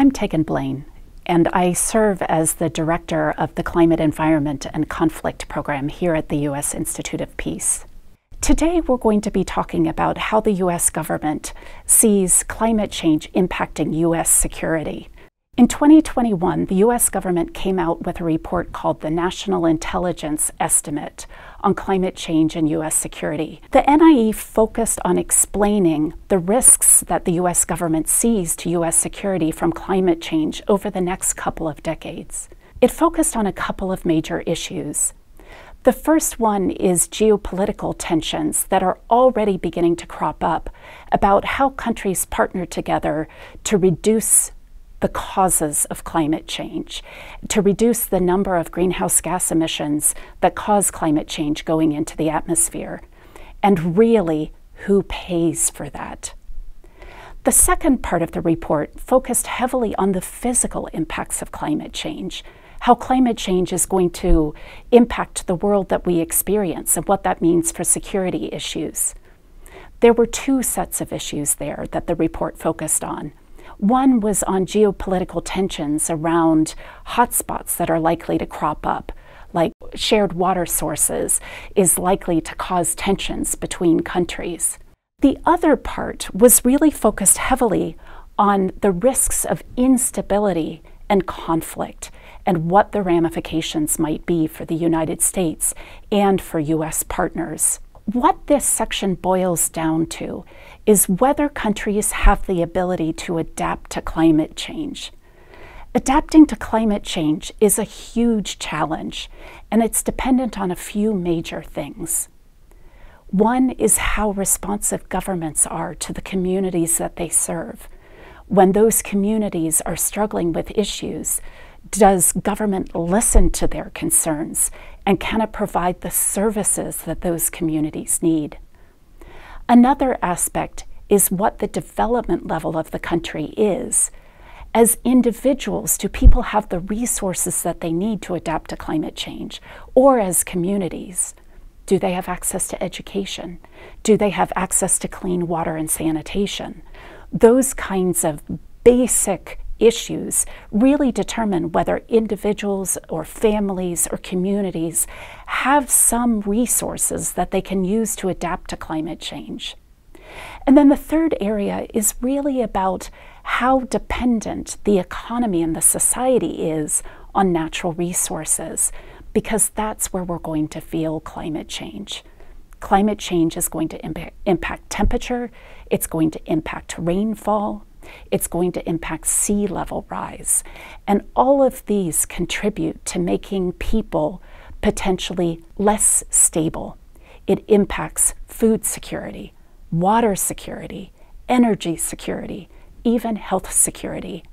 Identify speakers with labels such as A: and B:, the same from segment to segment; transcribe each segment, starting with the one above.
A: I'm Tegan Blaine, and I serve as the Director of the Climate, Environment, and Conflict Program here at the U.S. Institute of Peace. Today, we're going to be talking about how the U.S. government sees climate change impacting U.S. security. In 2021, the U.S. government came out with a report called the National Intelligence Estimate on Climate Change and U.S. Security. The NIE focused on explaining the risks that the U.S. government sees to U.S. security from climate change over the next couple of decades. It focused on a couple of major issues. The first one is geopolitical tensions that are already beginning to crop up about how countries partner together to reduce the causes of climate change, to reduce the number of greenhouse gas emissions that cause climate change going into the atmosphere, and really who pays for that. The second part of the report focused heavily on the physical impacts of climate change, how climate change is going to impact the world that we experience and what that means for security issues. There were two sets of issues there that the report focused on. One was on geopolitical tensions around hotspots that are likely to crop up, like shared water sources is likely to cause tensions between countries. The other part was really focused heavily on the risks of instability and conflict and what the ramifications might be for the United States and for U.S. partners. What this section boils down to is whether countries have the ability to adapt to climate change. Adapting to climate change is a huge challenge, and it's dependent on a few major things. One is how responsive governments are to the communities that they serve. When those communities are struggling with issues, does government listen to their concerns and can it provide the services that those communities need? Another aspect is what the development level of the country is. As individuals, do people have the resources that they need to adapt to climate change? Or as communities, do they have access to education? Do they have access to clean water and sanitation? Those kinds of basic issues really determine whether individuals or families or communities have some resources that they can use to adapt to climate change. And then the third area is really about how dependent the economy and the society is on natural resources, because that's where we're going to feel climate change. Climate change is going to imp impact temperature, it's going to impact rainfall, it's going to impact sea level rise. And all of these contribute to making people potentially less stable. It impacts food security, water security, energy security, even health security.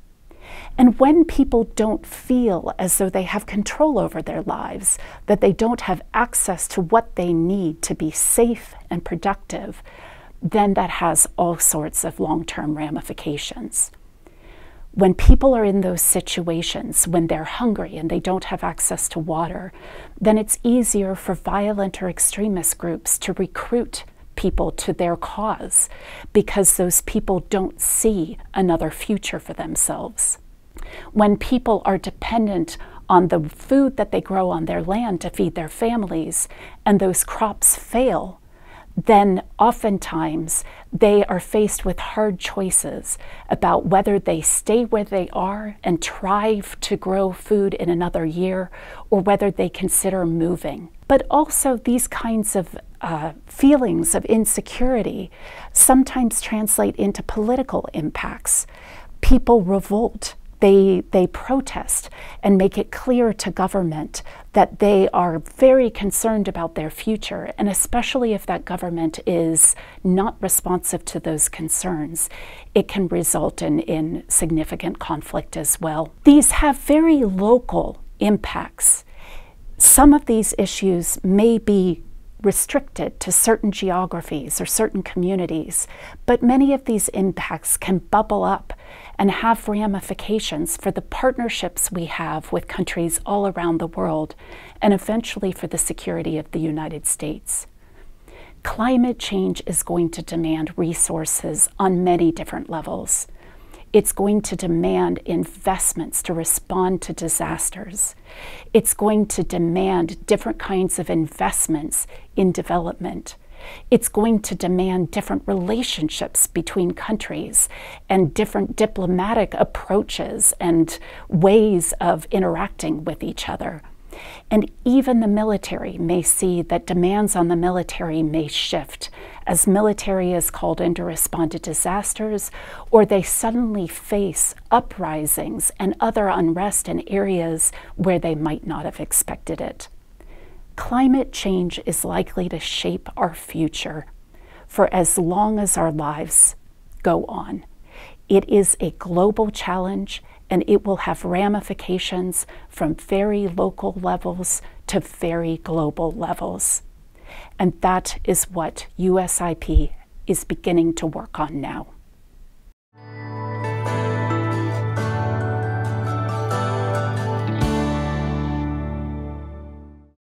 A: And when people don't feel as though they have control over their lives, that they don't have access to what they need to be safe and productive, then that has all sorts of long term ramifications. When people are in those situations, when they're hungry and they don't have access to water, then it's easier for violent or extremist groups to recruit people to their cause because those people don't see another future for themselves. When people are dependent on the food that they grow on their land to feed their families and those crops fail, then oftentimes they are faced with hard choices about whether they stay where they are and try to grow food in another year or whether they consider moving. But also, these kinds of uh, feelings of insecurity sometimes translate into political impacts. People revolt they, they protest and make it clear to government that they are very concerned about their future, and especially if that government is not responsive to those concerns, it can result in, in significant conflict as well. These have very local impacts. Some of these issues may be restricted to certain geographies or certain communities, but many of these impacts can bubble up and have ramifications for the partnerships we have with countries all around the world and eventually for the security of the United States. Climate change is going to demand resources on many different levels. It's going to demand investments to respond to disasters. It's going to demand different kinds of investments in development. It's going to demand different relationships between countries and different diplomatic approaches and ways of interacting with each other. And even the military may see that demands on the military may shift as military is called in to respond to disasters, or they suddenly face uprisings and other unrest in areas where they might not have expected it. Climate change is likely to shape our future for as long as our lives go on. It is a global challenge and it will have ramifications from very local levels to very global levels. And that is what USIP is beginning to work on now.